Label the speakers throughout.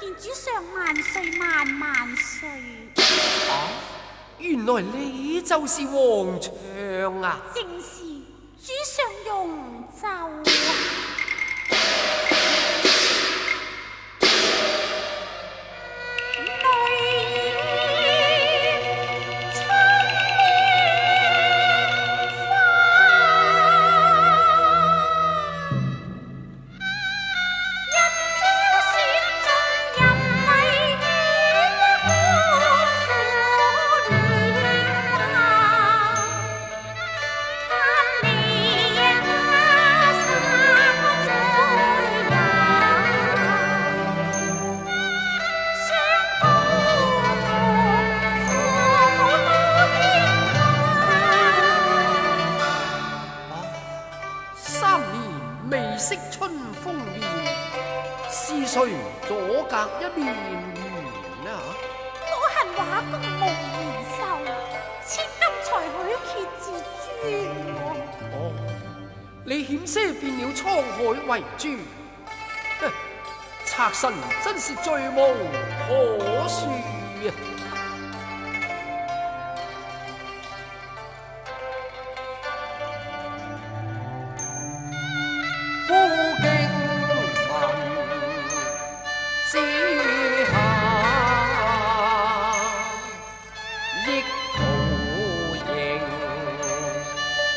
Speaker 1: 见主上万岁万万岁。
Speaker 2: 啊原来你就是皇上啊
Speaker 1: 正是主上容就啊。
Speaker 2: 隔一面缘啊
Speaker 1: 我恨画公无言寿千金才许揭自尊
Speaker 2: 你险些变了沧海为珠贼神真是罪无可恕啊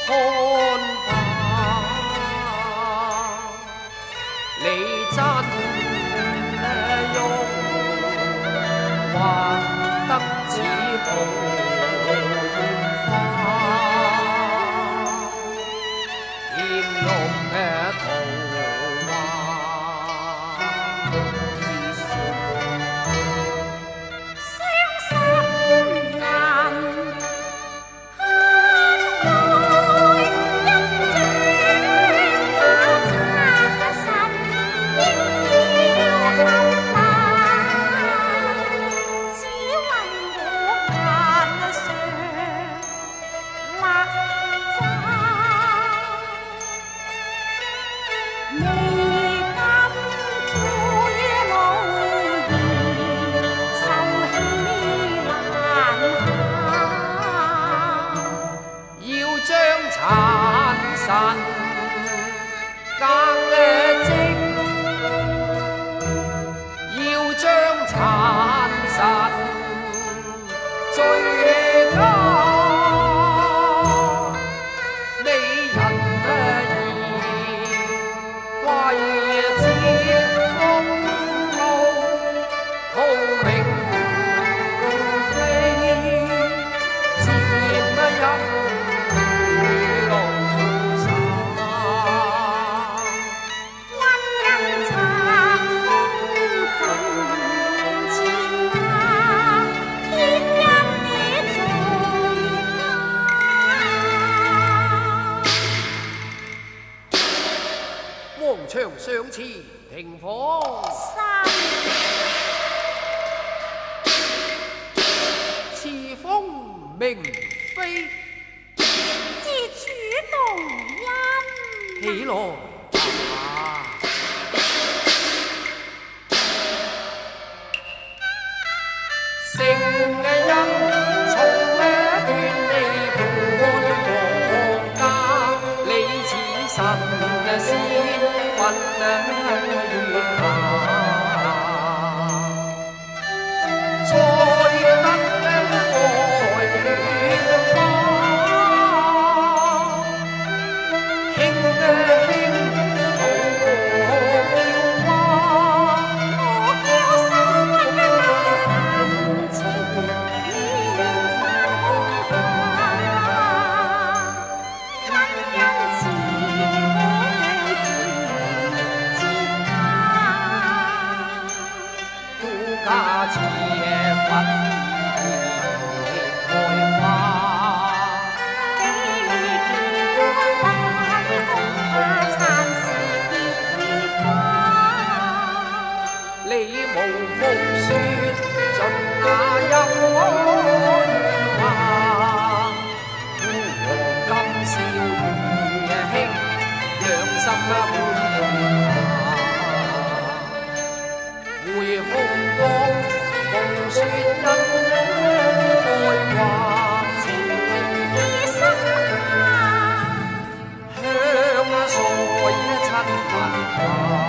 Speaker 2: 看罢你真勇还得自豪
Speaker 1: 未敢苦也劳力，受气难堪，
Speaker 2: 要将残杀。望墙上前停火。
Speaker 1: 三
Speaker 2: 此风明飞，自
Speaker 1: 主动音。起
Speaker 2: 来。来来来 Oh.